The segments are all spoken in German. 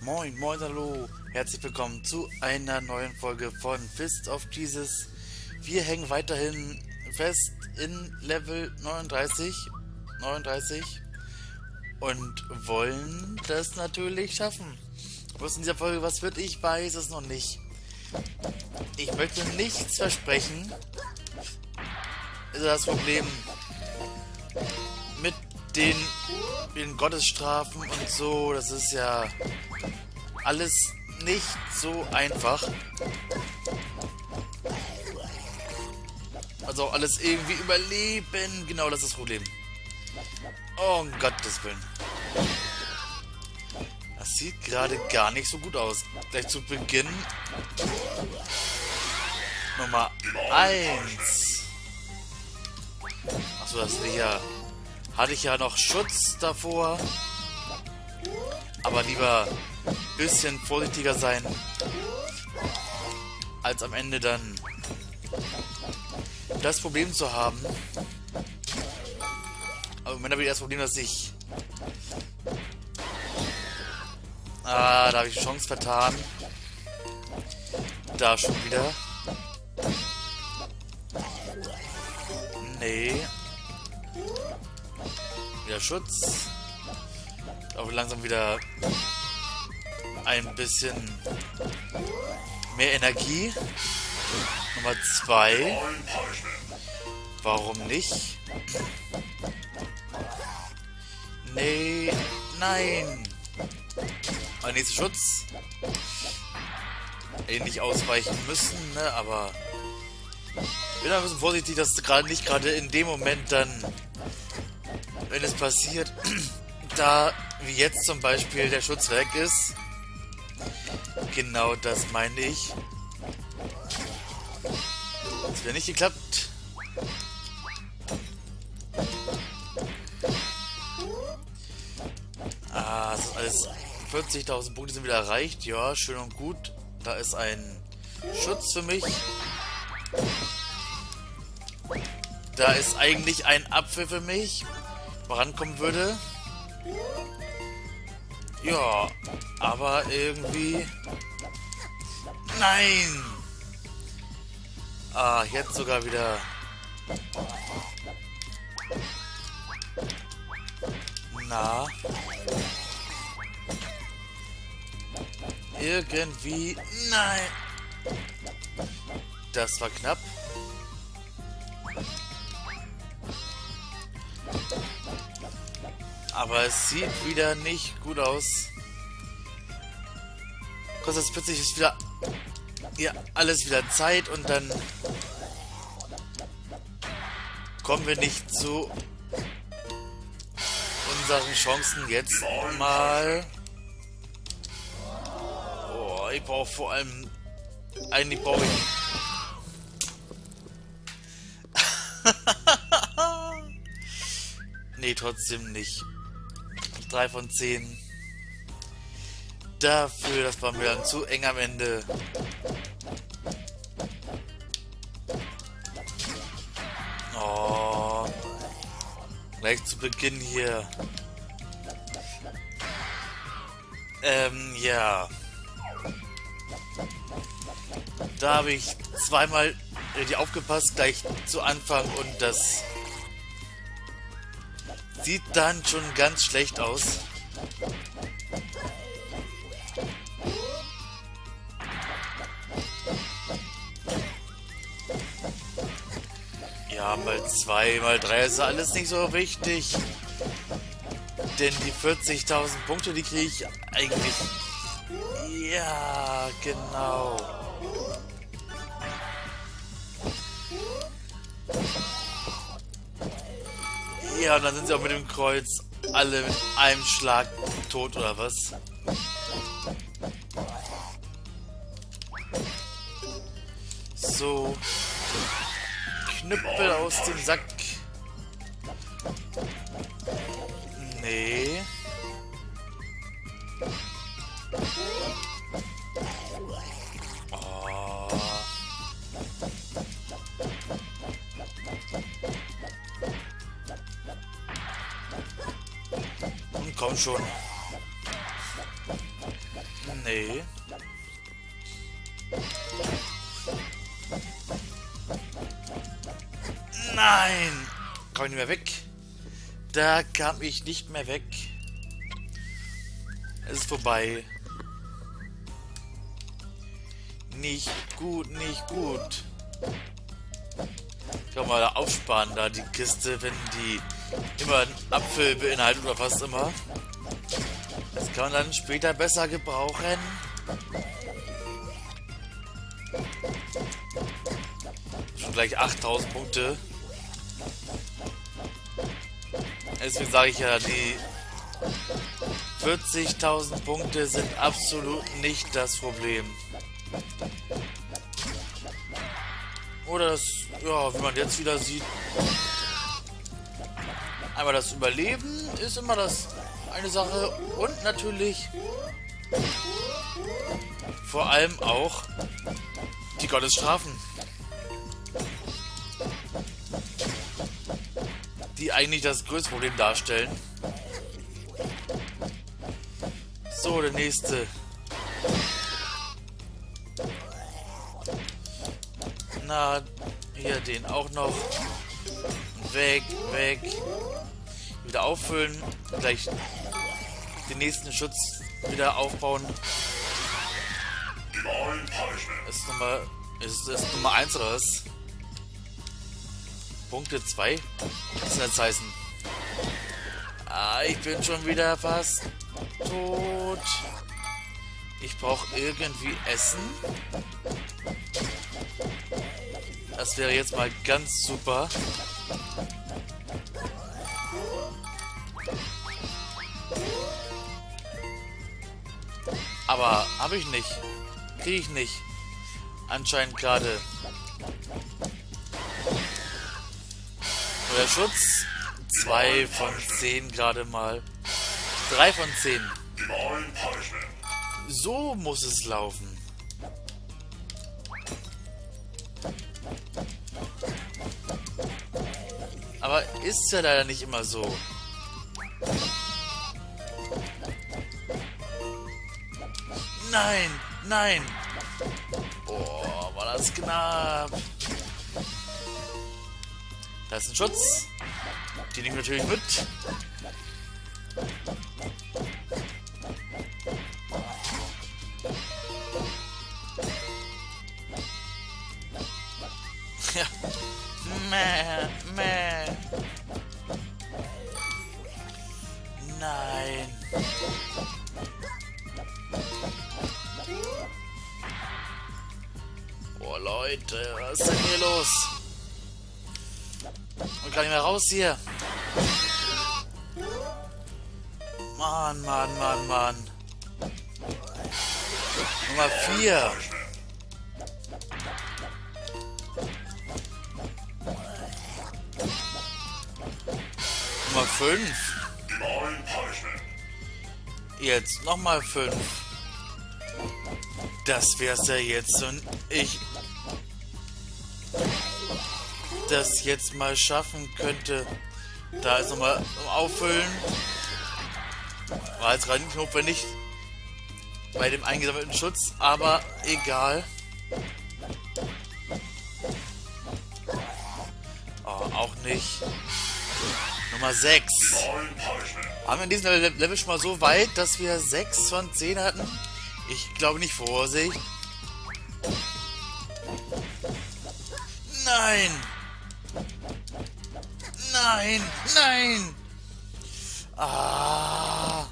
Moin, moin, hallo. Herzlich willkommen zu einer neuen Folge von Fist of Jesus. Wir hängen weiterhin fest in Level 39, 39 und wollen das natürlich schaffen. Was in dieser Folge was wird, ich weiß es noch nicht. Ich möchte nichts versprechen. Ist das Problem mit den, den Gottesstrafen und so, das ist ja alles nicht so einfach. Also alles irgendwie überleben. Genau, das ist das Problem. Oh, um Gottes Willen. Das sieht gerade gar nicht so gut aus. Gleich zu Beginn. Nummer 1. Achso, das ja... Hatte ich ja noch Schutz davor. Aber lieber bisschen vorsichtiger sein. Als am Ende dann das Problem zu haben. Aber im Moment habe ich das Problem, dass ich... Ah, da habe ich die Chance vertan. Da schon wieder. Nee. Wieder Schutz. Auch langsam wieder ein bisschen mehr Energie. Nummer zwei. Warum nicht? Nee, nein. Mein nächster Schutz. Nicht ausweichen müssen, ne, aber... Ich bin ein bisschen vorsichtig, dass gerade nicht gerade in dem Moment dann, wenn es passiert, da wie jetzt zum Beispiel der Schutz weg ist. Genau das meine ich. Das wäre nicht geklappt. Ah, das ist alles 40.000 Punkte sind wieder erreicht. Ja, schön und gut. Da ist ein Schutz für mich. Da ist eigentlich ein Apfel für mich, vorankommen würde. Ja, aber irgendwie... Nein! Ah, jetzt sogar wieder... Na? Irgendwie... Nein! Das war knapp. Aber es sieht wieder nicht gut aus. Kostet plötzlich ist wieder... Ja, alles wieder Zeit und dann... Kommen wir nicht zu unseren Chancen jetzt mal. Oh, ich brauche vor allem... Eigentlich brauche ich... 'Nee, trotzdem nicht. 3 von 10. Dafür, das war mir dann zu eng am Ende. Oh. Gleich zu Beginn hier. Ähm, ja. Da habe ich zweimal die aufgepasst, gleich zu Anfang und das sieht dann schon ganz schlecht aus. Ja, mal zwei, mal drei ist alles nicht so wichtig. Denn die 40.000 Punkte, die kriege ich eigentlich... Ja, genau. Ja, und dann sind sie auch mit dem Kreuz alle mit einem Schlag tot, oder was? So. Knüppel aus dem Sack. Nee. Schon. Nee. Nein! Komm ich nicht mehr weg. Da kam ich nicht mehr weg. Es ist vorbei. Nicht gut, nicht gut. Ich kann mal da aufsparen, da die Kiste, wenn die immer einen Apfel beinhaltet oder fast immer. Kann dann später besser gebrauchen. Schon gleich 8000 Punkte. Deswegen sage ich ja, die 40.000 Punkte sind absolut nicht das Problem. Oder das, ja, wie man jetzt wieder sieht, einmal das Überleben ist immer das eine Sache und natürlich vor allem auch die Gottesstrafen. Die eigentlich das größte Problem darstellen. So, der nächste. Na, hier den auch noch. Weg, weg. Wieder auffüllen. Gleich den nächsten Schutz wieder aufbauen. Ist Nummer. Ist das Nummer 1 oder was? Punkte 2? Was soll das heißen? Ah, ich bin schon wieder fast tot. Ich brauche irgendwie Essen. Das wäre jetzt mal ganz super. Aber habe ich nicht. Kriege ich nicht. Anscheinend gerade. Neuer Schutz. Zwei von zehn gerade mal. Drei von zehn. So muss es laufen. Aber ist ja leider nicht immer so. Nein, nein. Boah, war das knapp. Da ist ein Schutz. Den nehme ich natürlich mit. Leute, was ist denn hier los? Und gar nicht mehr raus hier. Mann, Mann, Mann, Mann. Nummer 4. Nummer 5. Jetzt nochmal 5. Das wär's ja jetzt und ich das jetzt mal schaffen könnte. Da ist nochmal auffüllen. War jetzt gerade nicht notwendig bei dem eingesammelten Schutz, aber egal. Oh, auch nicht. Nummer 6. Haben wir in diesem Level schon mal so weit, dass wir 6 von 10 hatten? Ich glaube nicht. Vorsicht. Nein! Nein! Nein! Ah!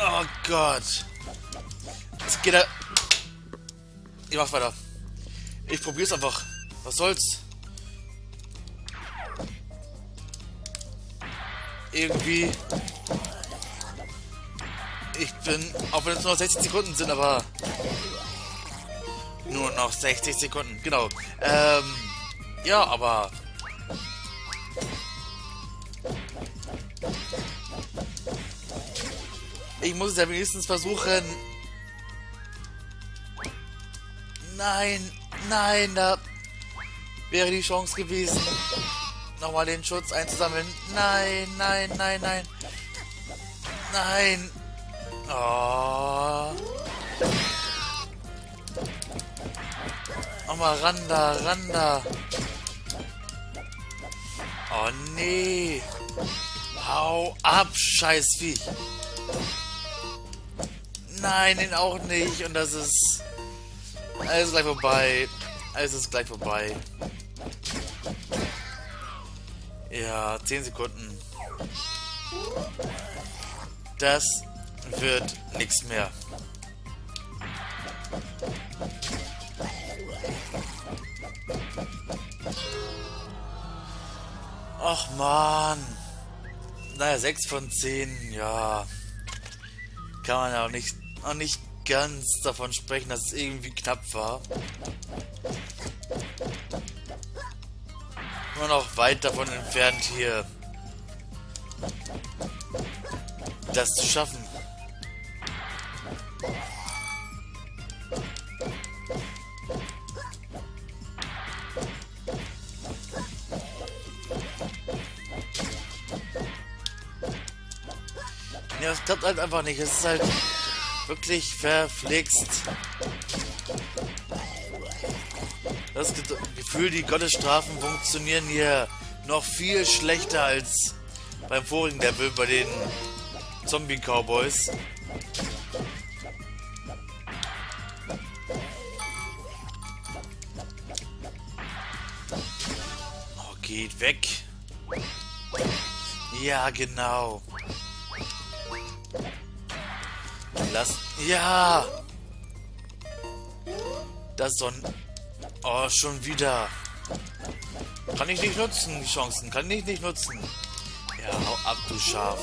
Oh Gott! Es geht da. Ich mach weiter. Ich probier's einfach. Was soll's? Irgendwie. Ich bin. Auch wenn es nur 60 Sekunden sind, aber. Nur noch 60 Sekunden, genau. Ähm. Ja, aber. Ich muss es ja wenigstens versuchen. Nein, nein, da wäre die Chance gewesen. nochmal den Schutz einzusammeln. Nein, nein, nein, nein. Nein. Oh. Nochmal ran da, ran da. Oh nee. Hau ab, Scheißviech. Nein, den auch nicht. Und das ist... Alles gleich vorbei. Alles ist gleich vorbei. Ja, 10 Sekunden. Das wird nichts mehr. Ach man. Naja, 6 von 10, ja. Kann man ja auch nicht, auch nicht ganz davon sprechen, dass es irgendwie knapp war. Nur noch weit davon entfernt hier das zu schaffen. Klappt halt einfach nicht. Es ist halt wirklich verflixt. Das Gefühl, die Gottesstrafen funktionieren hier noch viel schlechter als beim vorigen Level bei den Zombie-Cowboys. Oh, geht weg. Ja, genau. Lass... Ja! Das Sonnen... Oh, schon wieder. Kann ich nicht nutzen, die Chancen. Kann ich nicht nutzen. Ja, hau ab, du Schaf.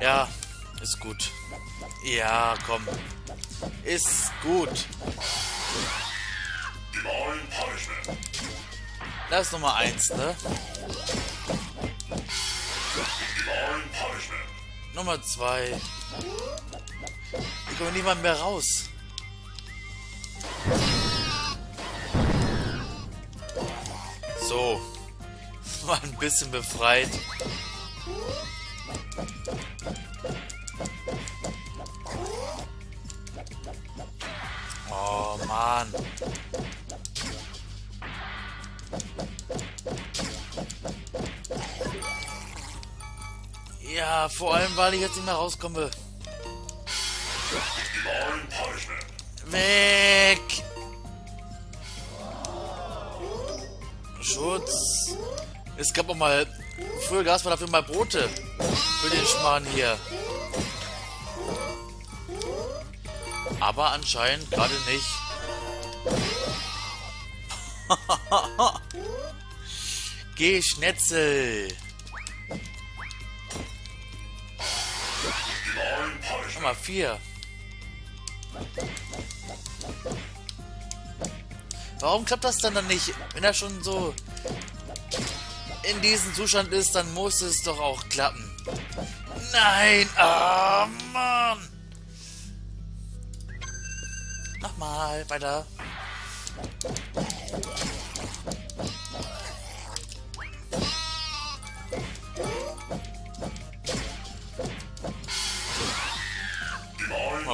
Ja, ist gut. Ja, komm. Ist gut. Das ist Nummer 1, ne? Nummer 2. Ich komme niemand mehr raus. So. Mal ein bisschen befreit. Oh Mann. Ja, vor allem, weil ich jetzt nicht mehr rauskomme. Weg! Schutz. Es gab auch mal... Früher gab es dafür mal Brote. Für den Schmarrn hier. Aber anscheinend gerade nicht. Geh, Schnetzel. Nummer 4. Warum klappt das dann dann nicht? Wenn er schon so in diesem Zustand ist, dann muss es doch auch klappen. Nein! Ah, oh, Mann! Nochmal, weiter.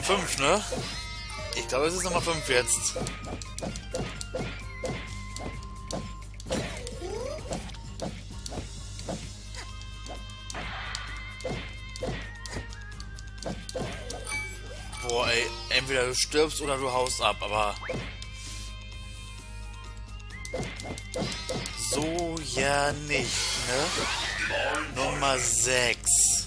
Nummer 5, ne? Ich glaube, es ist Nummer 5 jetzt. Boah, ey, entweder du stirbst oder du haust ab, aber... So ja nicht, ne? Nummer 6.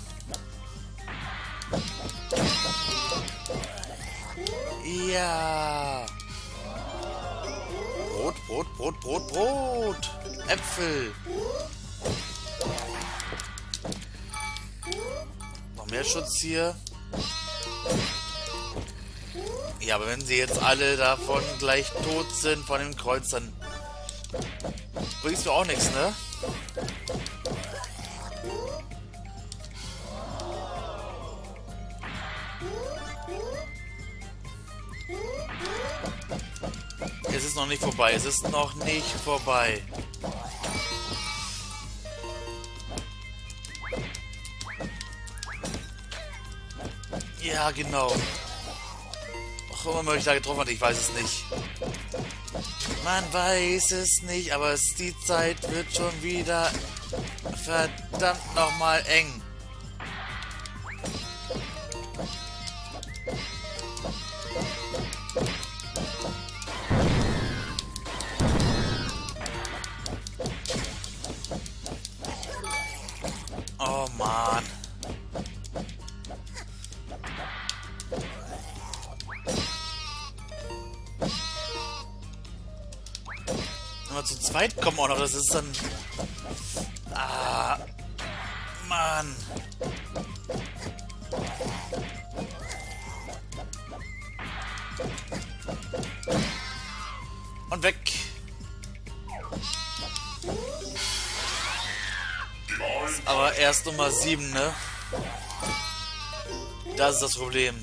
Ja. Brot, Brot, Brot, Brot, Brot. Äpfel. Noch mehr Schutz hier. Ja, aber wenn sie jetzt alle davon gleich tot sind, von dem Kreuz, dann bringst du auch nichts, ne? Ist noch nicht vorbei. Es ist noch nicht vorbei. Ja, genau. Auch immer ich da getroffen ich weiß es nicht. Man weiß es nicht, aber es, die Zeit wird schon wieder verdammt nochmal eng. Mann. Wenn wir zu zweit kommen auch noch, das ist dann... erst Nummer 7, ne? Das ist das Problem.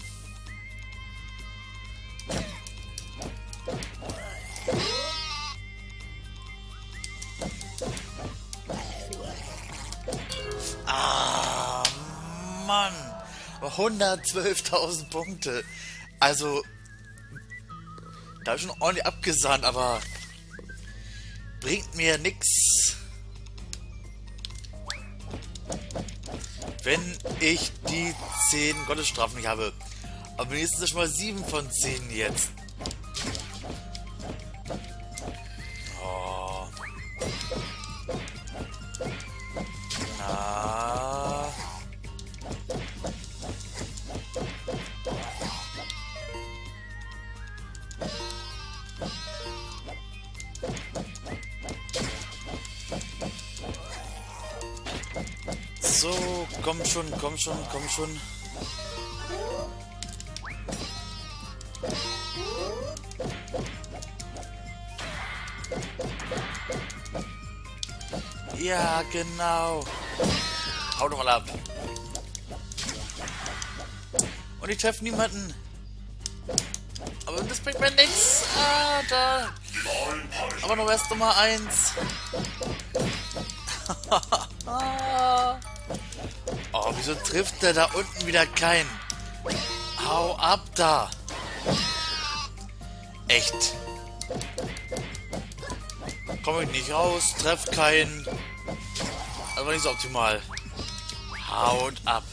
Ah, Mann. 112.000 Punkte. Also, da habe ich schon ordentlich abgesandt, aber bringt mir nix. Wenn ich die 10 Gottesstrafen nicht habe. Aber wenigstens schon mal 7 von 10 jetzt. So, komm schon, komm schon, komm schon. Ja, genau. Hau doch mal ab. Und ich treffe niemanden. Aber das bringt mir nichts. Ah, da. Aber noch erst Nummer 1. wieso trifft der da unten wieder keinen? Hau ab da. Echt. Komme ich nicht raus, trefft keinen. Aber nicht so optimal. Haut ab.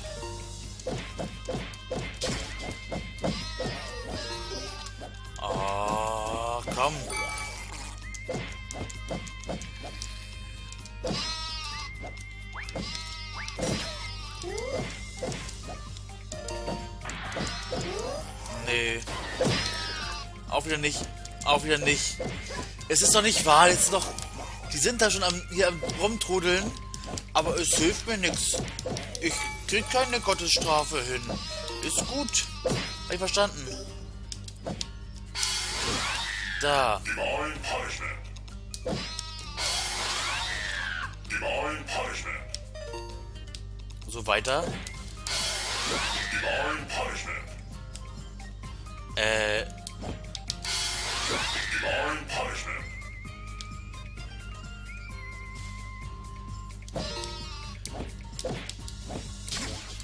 Auch wieder nicht. Auch wieder nicht. Es ist doch nicht wahr. Ist doch. Die sind da schon am, hier am rumtrudeln. Aber es hilft mir nichts. Ich krieg keine Gottesstrafe hin. Ist gut. Hab ich verstanden. Da. So weiter. Äh.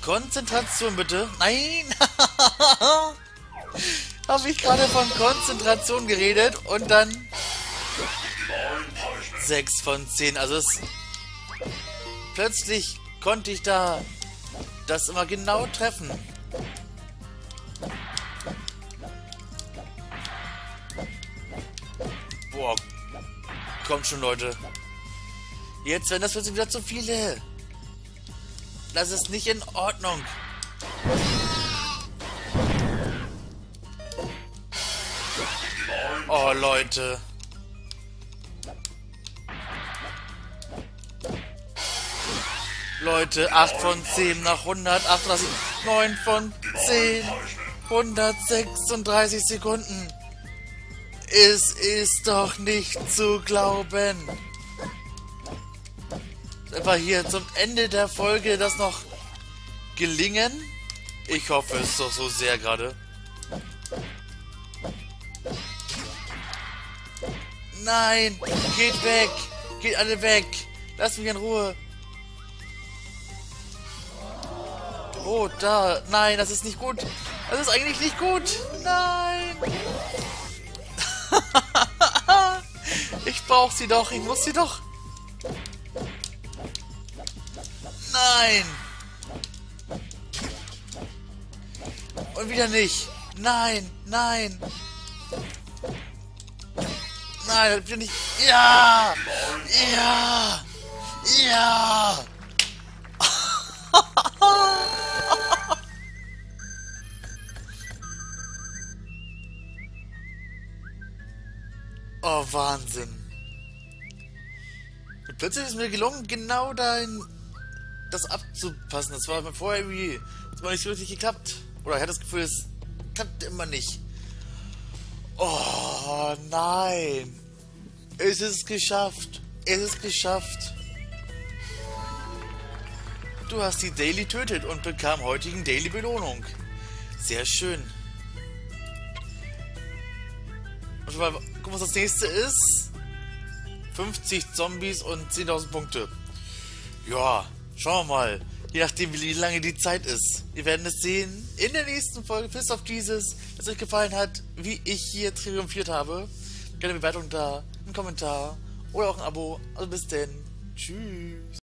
Konzentration bitte. Nein! Habe ich gerade von Konzentration geredet und dann Divine punishment. 6 von 10. Also es. Plötzlich konnte ich da das immer genau treffen. Kommt schon, Leute. Jetzt werden das plötzlich wieder zu viele. Das ist nicht in Ordnung. Oh, Leute. Leute, 8 von 10 nach 138, 9 von 10, 136 Sekunden. Es ist doch nicht zu glauben. Einfach hier zum Ende der Folge das noch gelingen. Ich hoffe es doch so sehr gerade. Nein! Geht weg! Geht alle weg! Lasst mich in Ruhe! Oh, da. Nein, das ist nicht gut. Das ist eigentlich nicht gut. Nein. Brauche sie doch. Ich muss sie doch. Nein. Und wieder nicht. Nein, nein. Nein, bin ich. Ja! Ja! Ja! oh, Wahnsinn. Plötzlich ist mir gelungen, genau dein das abzupassen. Das war mir vorher irgendwie. Das war nicht so richtig geklappt. Oder ich hatte das Gefühl, es klappt immer nicht. Oh nein. Es ist geschafft. Es ist geschafft. Du hast die Daily tötet und bekam heutigen Daily Belohnung. Sehr schön. Und mal gucken, was das nächste ist. 50 Zombies und 10.000 Punkte. Ja, schauen wir mal. Je nachdem, wie lange die Zeit ist. Wir werden es sehen in der nächsten Folge. Bis auf dieses, dass euch gefallen hat, wie ich hier triumphiert habe. Gerne eine Bewertung da, einen Kommentar oder auch ein Abo. Also bis denn. Tschüss.